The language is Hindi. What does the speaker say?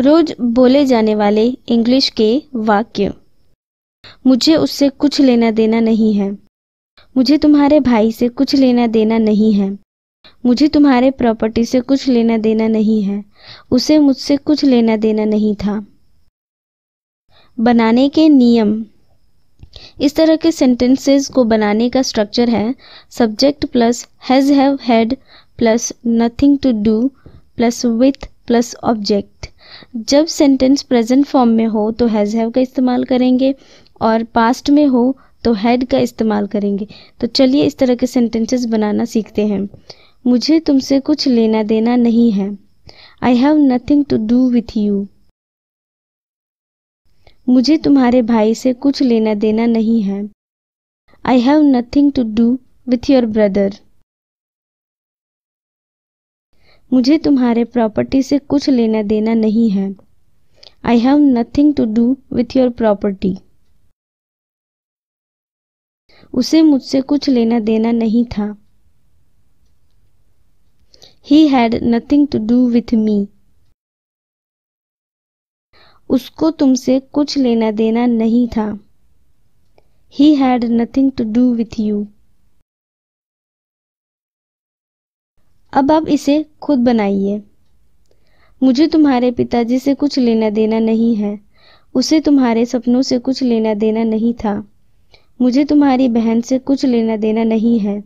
रोज बोले जाने वाले इंग्लिश के वाक्य। मुझे उससे कुछ लेना देना नहीं है। मुझे तुम्हारे भाई से कुछ लेना देना नहीं है। मुझे तुम्हारे प्रॉपर्टी से कुछ लेना देना नहीं है। उसे मुझसे कुछ लेना देना नहीं था। बनाने के नियम। इस तरह के सेंटेंसेस को बनाने का स्ट्रक्चर है। Subject plus has have had plus nothing to do plus with plus object जब सेंटेंस प्रेजेंट फॉर्म में हो तो हैज़ हैव का इस्तेमाल करेंगे और पास्ट में हो तो हैड का इस्तेमाल करेंगे। तो चलिए इस तरह के सेंटेंसेस बनाना सीखते हैं। मुझे तुमसे कुछ लेना देना नहीं है। I have nothing to do with you मुझे तुम्हारे भाई से कुछ लेना देना नहीं है। I have nothing to do with your brother मुझे तुम्हारे प्रॉपर्टी से कुछ लेना देना नहीं है। I have nothing to do with your property उसे मुझसे कुछ लेना देना नहीं था। He had nothing to do with me उसको तुमसे कुछ लेना देना नहीं था। He had nothing to do with you अब आप इसे खुद बनाइए। मुझे तुम्हारे पिताजी से कुछ लेना देना नहीं है। उसे तुम्हारे सपनों से कुछ लेना देना नहीं था। मुझे तुम्हारी बहन से कुछ लेना देना नहीं है।